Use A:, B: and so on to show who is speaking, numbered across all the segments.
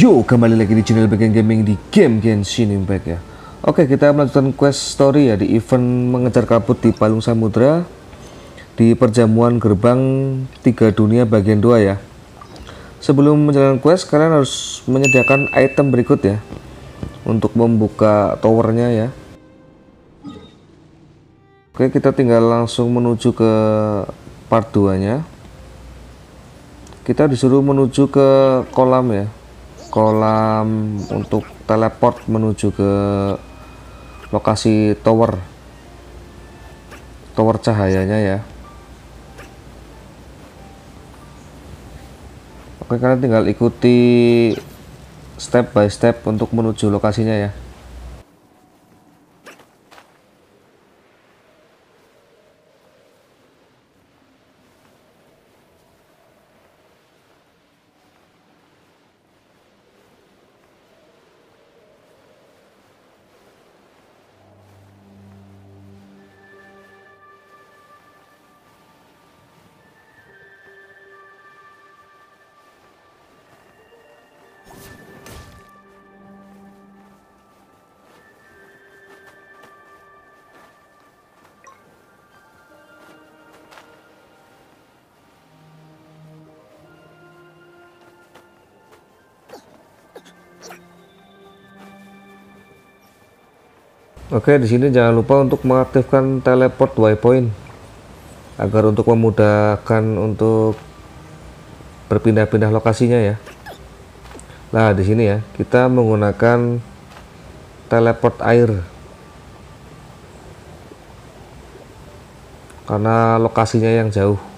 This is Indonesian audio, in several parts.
A: Yo, kembali lagi di channel Bagian Gaming di game Genshin Impact ya. Oke, kita melanjutkan quest story ya di event mengejar kabut di Palung Samudra di perjamuan gerbang tiga dunia bagian 2 ya. Sebelum menjalankan quest, kalian harus menyediakan item berikut ya untuk membuka towernya ya. Oke, kita tinggal langsung menuju ke part 2 nya. Kita disuruh menuju ke kolam ya kolam untuk teleport menuju ke lokasi tower. Tower cahayanya ya. Oke kalian tinggal ikuti step by step untuk menuju lokasinya ya Oke, di sini jangan lupa untuk mengaktifkan teleport waypoint agar untuk memudahkan untuk berpindah-pindah lokasinya ya. Nah, di sini ya, kita menggunakan teleport air. Karena lokasinya yang jauh.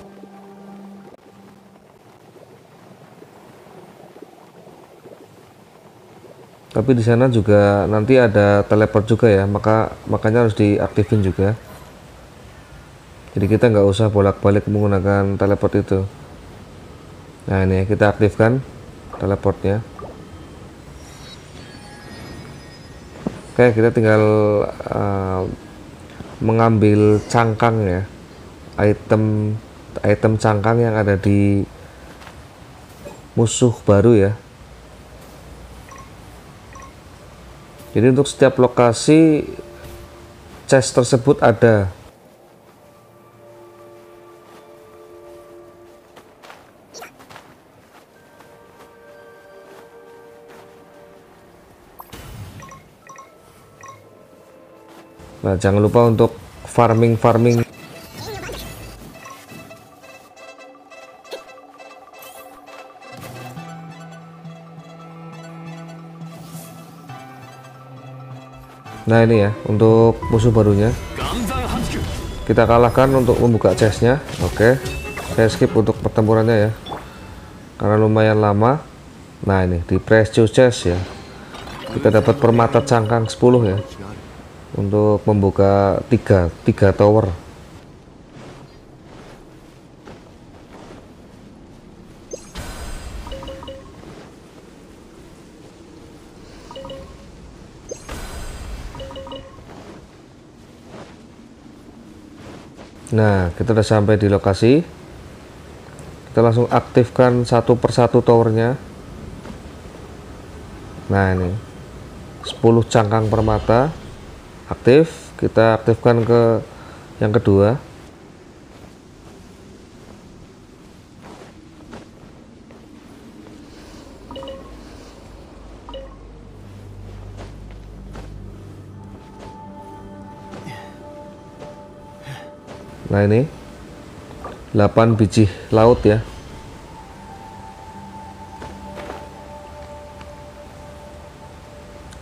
A: Tapi di sana juga nanti ada teleport juga ya maka makanya harus diaktifin juga. Jadi kita nggak usah bolak-balik menggunakan teleport itu. Nah ini kita aktifkan teleportnya. Oke kita tinggal uh, mengambil cangkang ya. Item item cangkang yang ada di musuh baru ya Jadi untuk setiap lokasi chest tersebut ada. Nah, jangan lupa untuk farming-farming Nah ini ya untuk musuh barunya. Kita kalahkan untuk membuka chestnya. Oke saya skip untuk pertempurannya ya. Karena lumayan lama. Nah ini di precious chest ya. Kita dapat permata cangkang 10 ya. Untuk membuka tiga tiga tower Nah, kita udah sampai di lokasi. Kita langsung aktifkan satu persatu towernya. Nah, ini 10 cangkang permata aktif. Kita aktifkan ke yang kedua. Nah ini 8 biji laut ya.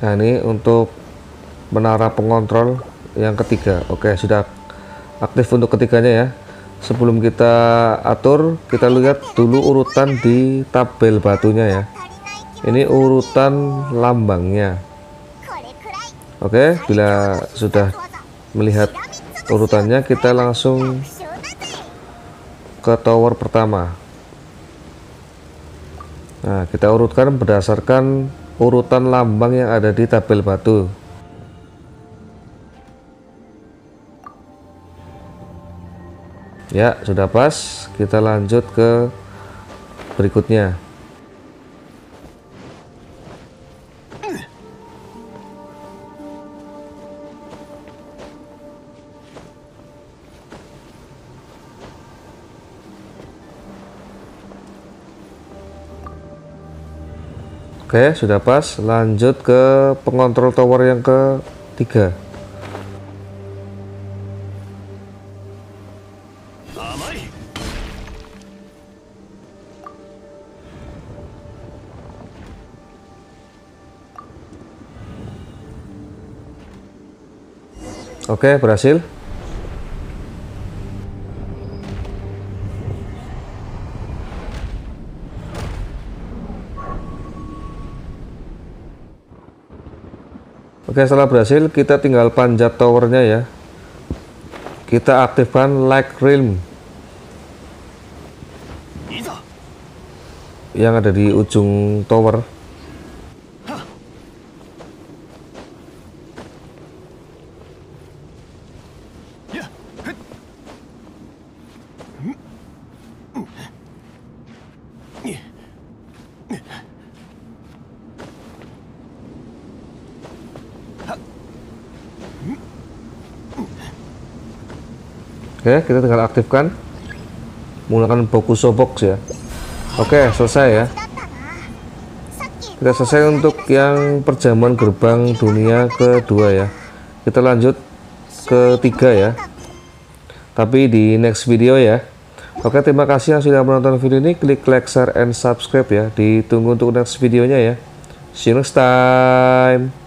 A: Nah ini untuk menara pengontrol yang ketiga. Oke sudah aktif untuk ketiganya ya. Sebelum kita atur kita lihat dulu urutan di tabel batunya ya. Ini urutan lambangnya. Oke bila sudah melihat urutannya kita langsung ke tower pertama. Nah kita urutkan berdasarkan urutan lambang yang ada di tabel batu. Ya sudah pas. Kita lanjut ke berikutnya Oke, sudah pas. Lanjut ke pengontrol tower yang ketiga. Oke, berhasil. Oke, setelah berhasil, kita tinggal panjat towernya ya. Kita aktifkan Light Realm yang ada di ujung tower. Oke, kita tinggal aktifkan menggunakan Bokuso Box ya. Oke, selesai ya. Kita selesai untuk yang perjamuan gerbang dunia kedua ya. Kita lanjut ke tiga ya. Tapi di next video ya. Oke, terima kasih yang sudah menonton video ini. Klik like, share, and subscribe ya. Ditunggu untuk next videonya ya. See you next time.